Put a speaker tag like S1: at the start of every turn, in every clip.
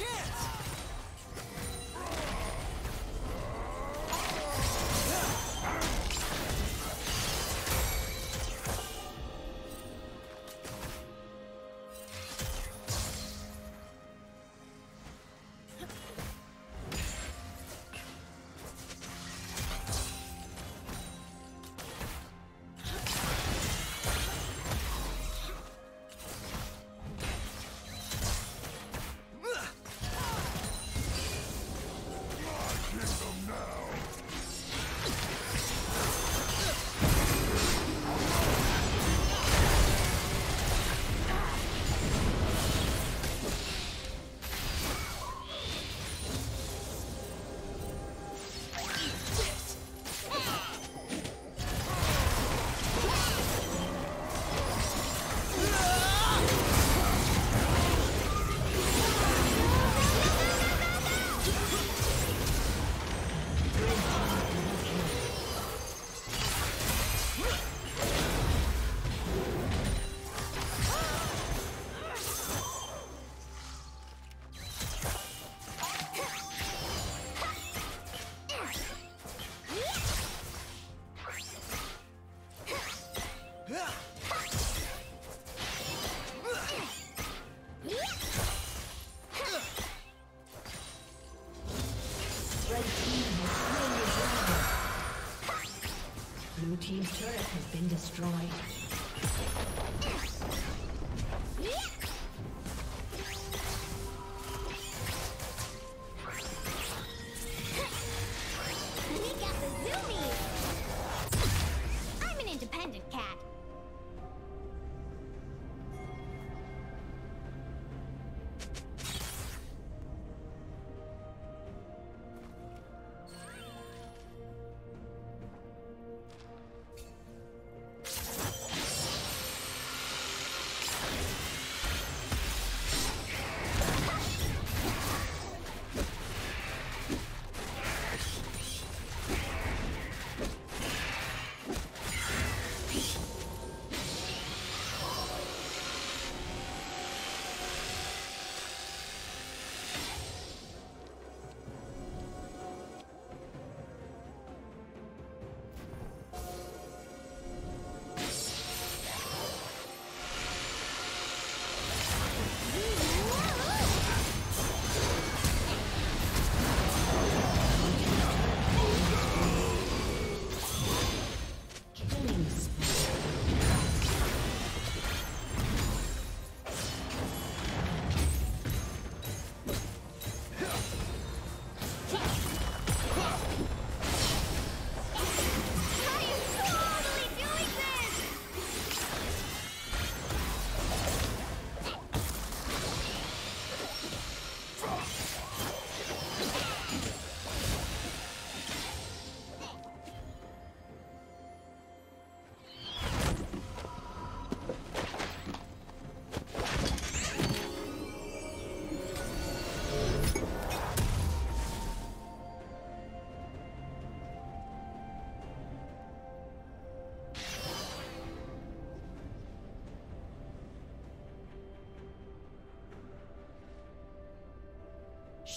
S1: chance! been destroyed.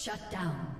S1: Shut down.